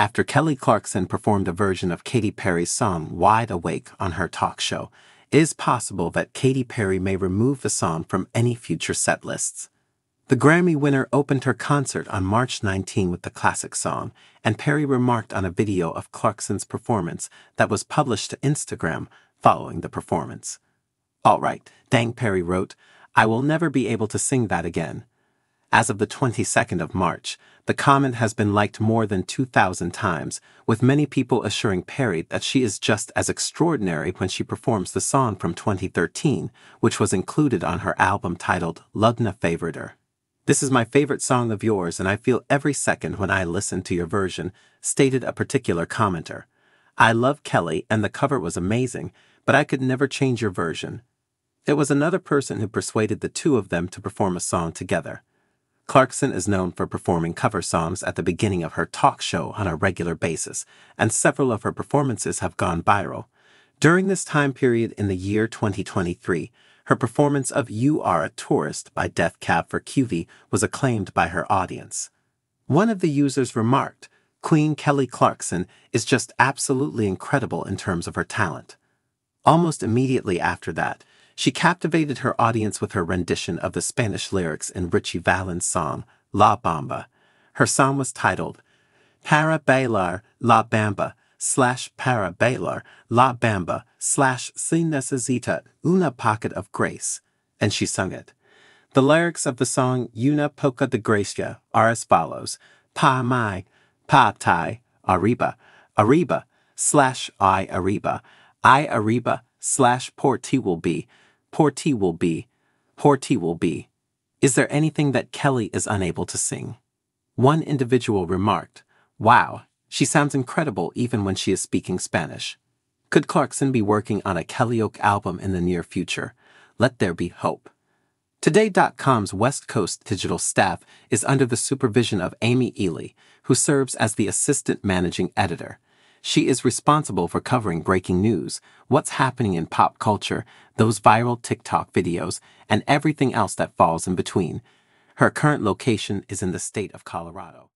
after Kelly Clarkson performed a version of Katy Perry's song Wide Awake on her talk show. It is possible that Katy Perry may remove the song from any future set lists. The Grammy winner opened her concert on March 19 with the classic song, and Perry remarked on a video of Clarkson's performance that was published to Instagram following the performance. All right, Dang Perry wrote, I will never be able to sing that again. As of the 22nd of March, the comment has been liked more than 2,000 times, with many people assuring Perry that she is just as extraordinary when she performs the song from 2013, which was included on her album titled Lugna Favoriter. This is my favorite song of yours, and I feel every second when I listen to your version, stated a particular commenter. I love Kelly, and the cover was amazing, but I could never change your version. It was another person who persuaded the two of them to perform a song together. Clarkson is known for performing cover songs at the beginning of her talk show on a regular basis, and several of her performances have gone viral. During this time period in the year 2023, her performance of You Are a Tourist by Death Cab for Cutie was acclaimed by her audience. One of the users remarked, Queen Kelly Clarkson is just absolutely incredible in terms of her talent. Almost immediately after that, she captivated her audience with her rendition of the Spanish lyrics in Ritchie Valens' song, La Bamba. Her song was titled, Para Bailar La Bamba, slash para bailar la bamba slash se necesita una pocket of grace, and she sung it. The lyrics of the song Una Poca de Gracia are as follows Pa mai, pa tai, arriba, arriba, slash I arriba, I arriba, slash poor T will be, poor T will be, poor T will be. Is there anything that Kelly is unable to sing? One individual remarked, Wow, she sounds incredible even when she is speaking Spanish. Could Clarkson be working on a Kellyoke album in the near future? Let there be hope. Today.com's West Coast digital staff is under the supervision of Amy Ely, who serves as the assistant managing editor. She is responsible for covering breaking news, what's happening in pop culture, those viral TikTok videos, and everything else that falls in between. Her current location is in the state of Colorado.